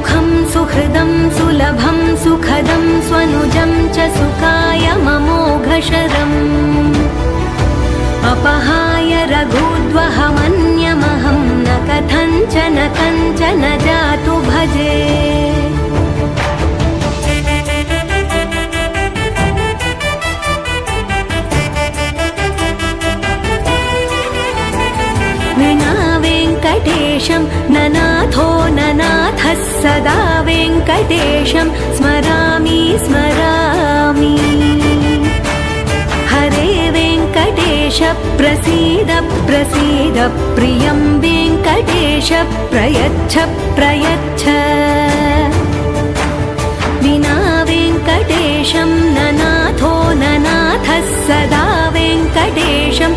सुमुखं सुहृदं सुलभं सुखदं स्वनुजं च सुखाय ममोघशरम्। अपहाय रघुद्वहमन्यमहं न कथञ्चन कञ्चन जातु भजे। विना वेङ्कटेशं ननाथो सदा वेङ्कटेशं स्मरामि स्मरामि। हरे वेङ्कटेश प्रसीद प्रसीद प्रियं वेङ्कटेश प्रयच्छ प्रयच्छ। विना वेङ्कटेशं ननाथो ननाथः सदा वेङ्कटेशं